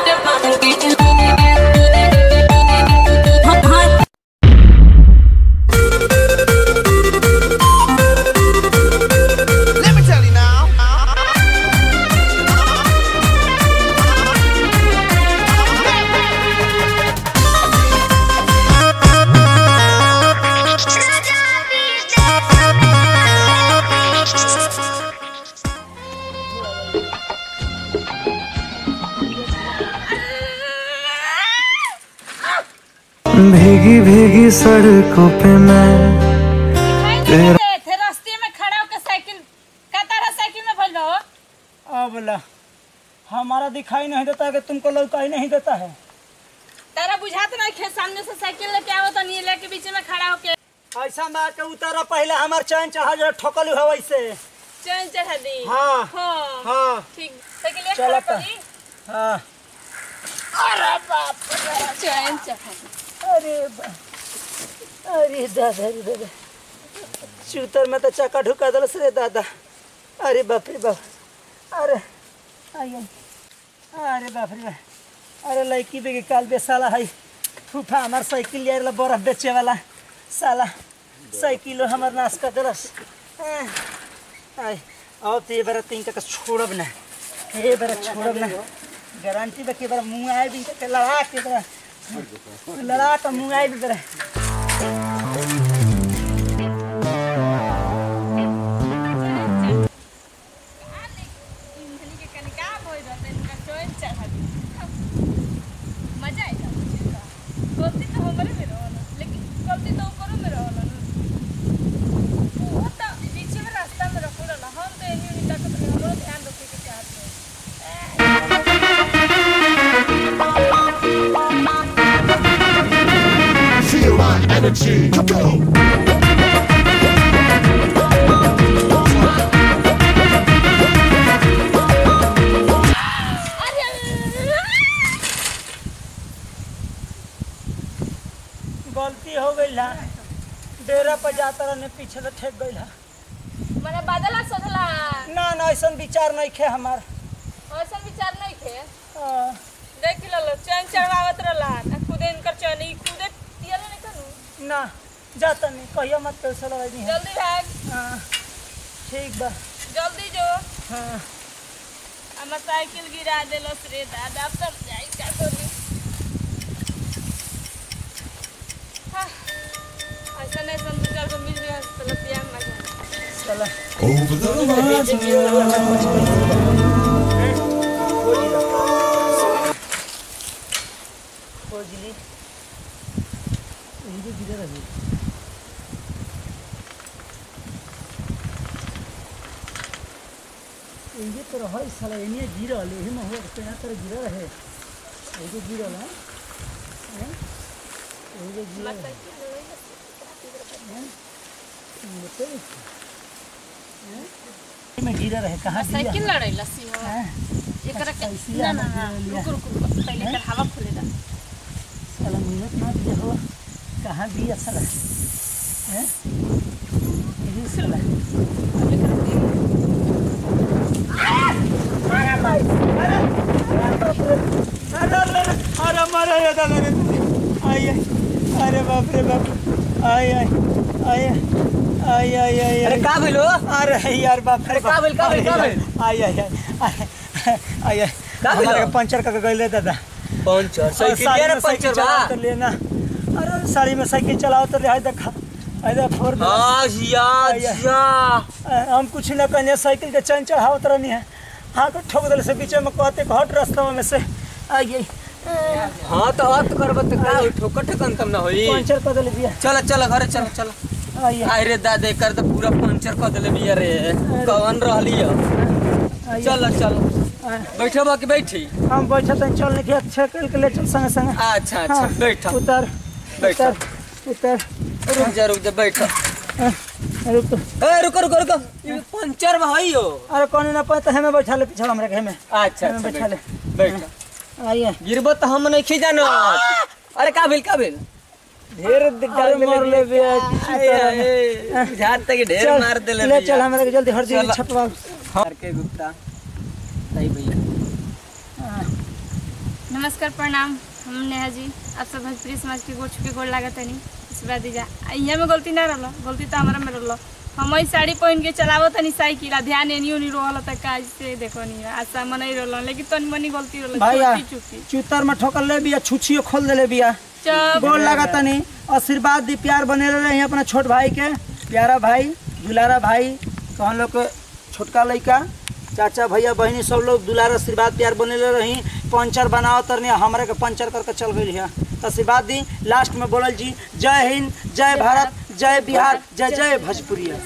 wonderful, we can भीगी भीगी सड़कों पे मैं तेरा थे रास्ते में खड़ा होकर साइकिल का तारा साइकिल में भइल अब बोला हमारा दिखाई नहीं देता है कि तुमको लौका ही नहीं देता है। तारा बुझात नहीं खे सामने से साइकिल लेके आवत नहीं लेके बीच में खड़ा होके। ऐसा मार के उतारा पहले हमार चैन चढ़ा जो ठोकल हुआ वैसे। चैन चढ़ा दी। हाँ। हाँ हाँ। ठीक। साइकिल ले चला खड़ा ता। करी हाँ। चैन चढ़ा दी। अरे अरे दादा अरे दादा। चूतर में तो चक्का ढुका दलस रे दादा। अरे बाप रे बाप। अरे आई अरे बाप रे अरे लड़की बेगे काल बे साला है। फूफा हमार साइकिल ले आला बर्फ़ बेचे वाला साला, साइकिलो हमार नाश कर दलस। आई अब तो ये बार तीन का छोड़ब ना। ये बार छोड़ब ना। गारंटी बा के बार मुँह आए भी लड़ा के बार। लड़ा तो मुंगाई भी energy. Go. गलती हो गई ला। डेरा पर जाता रहने पीछे से ठेक गई ला। मने बादला सधला ना ना ऐसा विचार नहीं खे हमार। ऐसा विचार नहीं थे देख लो चैन चढ़ावत रहला। आ इनकर चैन ई खुदे पियल नहीं कनु ना जाता नहीं कहियो मत पैसा लगा दी जल्दी भाग। हाँ ठीक बा। जल्दी जो। हाँ। हमार साइकिल गिरा देलस रे दादा अब सब जाई का करी हाँ, ऐसा नहीं दू चार गो मिल गया तो लतिया मजा। चला यही तो रहा साला एनिए गिरल यही में हुआ पेड़ा तर गिरल है? यही गिरल है। हैं? में गिरा रहे कहाँ साइकिल लड़ाई लस्सी हो एकरा के ना ना आवाज़ ना दे रही है? रुक रुक रुक पहले कर हवा खुले साला मिनट ना दिया हो। कहाँ दिया साला। हैं। यही साला। अरे मारा ये दादा रे आई आई अरे बाप रे बाप। आई आई आई आई आई आई अरे का भइलो अरे यार बाप अरे का का का? आई आई आई आई आई का पंचर का गइले दादा पंचर साइकिल रे पंचर बा तो लेना अरे साड़ी में साइकिल चलाओ तो ले देखा अरे फोर हम कुछ न कहने साइकिल के चैन चढ़ावत रहनी है। हाँ तो ठोक दिल से बीच में कहते कि हट रास्ता में से। आइए हाँ तो अब करब त का ठोकर ठकन कम ना होई। पंचर कर दिल दिया चल चल घरे चल चल। आइए। अरे दादा कर तो पूरा पंचर कर देले बिया रे। कवन रहली है? आइए। चल चल। बैठो बाकी बैठी। हम बैठे तो चल नहीं अच्छा कर के ले चल संगे संगे। अच्छा अच्छा हाँ, बैठो। उतर बैठो। उतर उतर। रुक जा रुक जा बैठो। हाँ, रुक ए रुको रुको रुको। ये पंचर भाई हो अरे कौन ना पाए तो हमें बैठा ले पीछे हमारे घर में अच्छा अच्छा बैठा ले। बैठो। गिरबो तो हम नहीं अरे का भेल का भेल ढेर अरे मार ले बे तक ढेर मार देले ले चल हमारे के जल्दी हर छपवा। हार के गुप्ता। सही भैया। नमस्कार प्रणाम। हम नेहा जी। आप सब भोजपुरी समाज के गोड़ छुके गोड़ लागत तनी इस बात दीजा यहाँ में गलती ना रहल। गलती तो हमारा में रहल। हम ही साड़ी पहन के चलावो तनी साइकिल ध्यान एनी रहल त का से देखो नहीं आशा मन ही रहल लेकिन तनी मनी गलती चुकी चूतर में ठोकर ले बिया छुछियो खोल देले बिया। गोल लगा तनी आशीर्वाद दी प्यार बने रहे अपना छोट भाई के। प्यारा भाई दुलारा भाई हम लोग के छोटका लड़का चाचा भैया बहनी सब लोग दुलारा आशीर्वाद प्यार बने रही। पंचर बनाओ तरने हमारे के पंचर करके चल गई है आशीर्वाद दी लास्ट में बोलल जी जय हिंद जय भारत। जय बिहार जय जय भोजपुरिया।